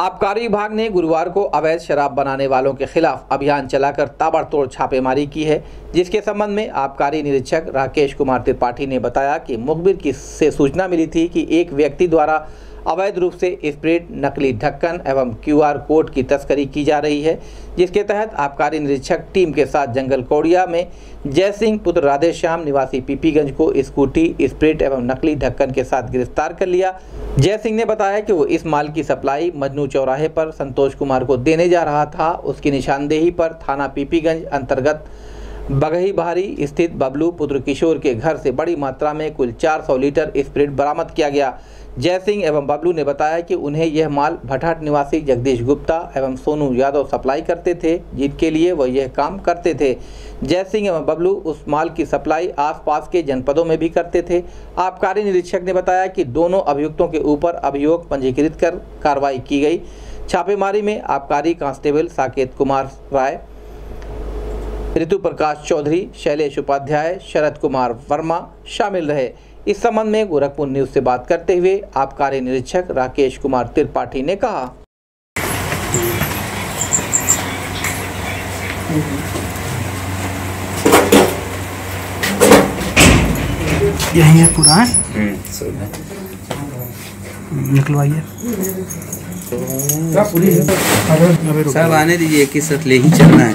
आबकारी विभाग ने गुरुवार को अवैध शराब बनाने वालों के खिलाफ अभियान चलाकर ताबड़तोड़ छापेमारी की है, जिसके संबंध में आबकारी निरीक्षक राकेश कुमार त्रिपाठी ने बताया कि मुखबिर की से सूचना मिली थी कि एक व्यक्ति द्वारा अवैध रूप से स्प्रेड नकली ढक्कन एवं क्यूआर कोड की तस्करी की जा रही है, जिसके तहत आबकारी निरीक्षक टीम के साथ जंगल कोड़िया में जय सिंह पुत्र राधेश्याम निवासी पीपीगंज को स्कूटी, स्प्रेड एवं नकली ढक्कन के साथ गिरफ़्तार कर लिया। जय सिंह ने बताया कि वो इस माल की सप्लाई मजनू चौराहे पर संतोष कुमार को देने जा रहा था। उसकी निशानदेही पर थाना पीपीगंज अंतर्गत बगही बहारी स्थित बबलू पुत्र किशोर के घर से बड़ी मात्रा में कुल 400 लीटर स्प्रिट बरामद किया गया। जय सिंह एवं बबलू ने बताया कि उन्हें यह माल भटहट निवासी जगदीश गुप्ता एवं सोनू यादव सप्लाई करते थे, जिनके लिए वह यह काम करते थे। जय सिंह एवं बबलू उस माल की सप्लाई आसपास के जनपदों में भी करते थे। आबकारी निरीक्षक ने बताया कि दोनों अभियुक्तों के ऊपर अभियोग पंजीकृत कर कार्रवाई की गई। छापेमारी में आबकारी कांस्टेबल साकेत कुमार राय ऋतु प्रकाश चौधरी शैलेश उपाध्याय शरद कुमार वर्मा शामिल रहे। इस संबंध में गोरखपुर न्यूज़ से बात करते हुए आबकारी निरीक्षक राकेश कुमार त्रिपाठी ने कहा। यही है पूरा है। निकलवाइए। सब आने दीजिए एक ही साथ ले ही चलना है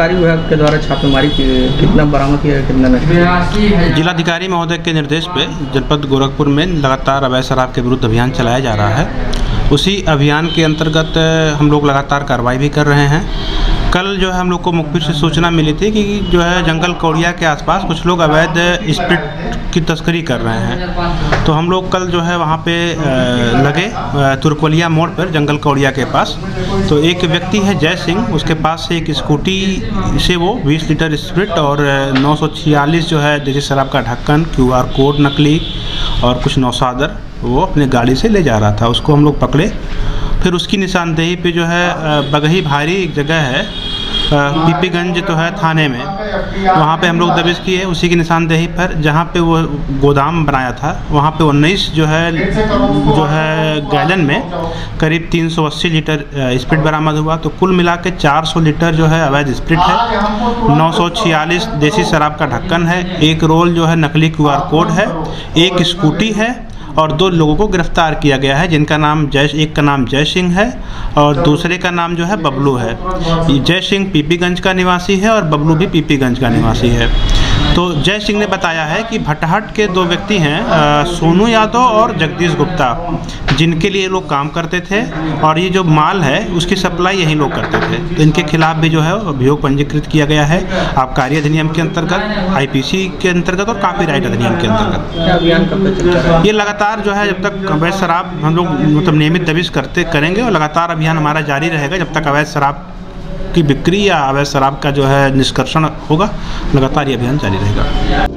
आबकारी विभाग के द्वारा छापेमारी कितना बरामद किया कितना नष्ट जिलाधिकारी महोदय के निर्देश पे जनपद गोरखपुर में लगातार अवैध शराब के विरुद्ध अभियान चलाया जा रहा है। उसी अभियान के अंतर्गत हम लोग लगातार कार्रवाई भी कर रहे हैं। कल जो है हम लोग को मुखबिर से सूचना मिली थी कि जो है जंगल कौड़िया के आसपास कुछ लोग अवैध स्प्रिट की तस्करी कर रहे हैं। तो हम लोग कल जो है वहाँ पे लगे तुरकोलिया मोड़ पर, जंगल कौड़िया के पास। तो एक व्यक्ति है जय सिंह, उसके पास से एक स्कूटी से वो 20 लीटर स्प्रिट और नौ सौ छियालीस जो है देसी शराब का ढक्कन क्यूआर कोड नकली और कुछ नौसादर वो अपने गाड़ी से ले जा रहा था। उसको हम लोग पकड़े फिर उसकी निशानदेही पे जो है बगही भारी एक जगह है। पीपीगंज तो है थाने में। वहाँ पे हम लोग दबिश किए, उसी की निशानदेही पर, जहाँ पे वो गोदाम बनाया था। वहाँ पे उन्नीस जो है जो है गैलन में करीब 380 लीटर स्प्रिट बरामद हुआ। तो कुल मिला के 400 लीटर जो है अवैध स्प्रिट है। 946 देसी शराब का ढक्कन है। एक रोल जो है नकली क्यूआर कोड है। एक स्कूटी है। और दो लोगों को गिरफ़्तार किया गया है, जिनका नाम जय, एक का नाम जय सिंह है और दूसरे का नाम जो है बबलू है। जय सिंह पीपीगंज का निवासी है और बबलू भी पीपीगंज का निवासी है। तो जय सिंह ने बताया है कि भटहट के दो व्यक्ति हैं सोनू यादव और जगदीश गुप्ता, जिनके लिए लोग काम करते थे और ये जो माल है, उसकी सप्लाई यही लोग करते थे। तो इनके खिलाफ भी जो है, अभियोग पंजीकृत किया गया है आबकारी अधिनियम के अंतर्गत, आईपीसी के अंतर्गत और कॉपीराइट अधिनियम के अंतर्गत। ये लगातार जो है, जब तक अवैध शराब हम लोग मतलब नियमित दबिश करते करेंगे और लगातार अभियान हमारा जारी रहेगा, जब तक अवैध शराब की बिक्री या अवैध शराब का जो है निष्कर्षण होगा। लगातार ये अभियान जारी रहेगा।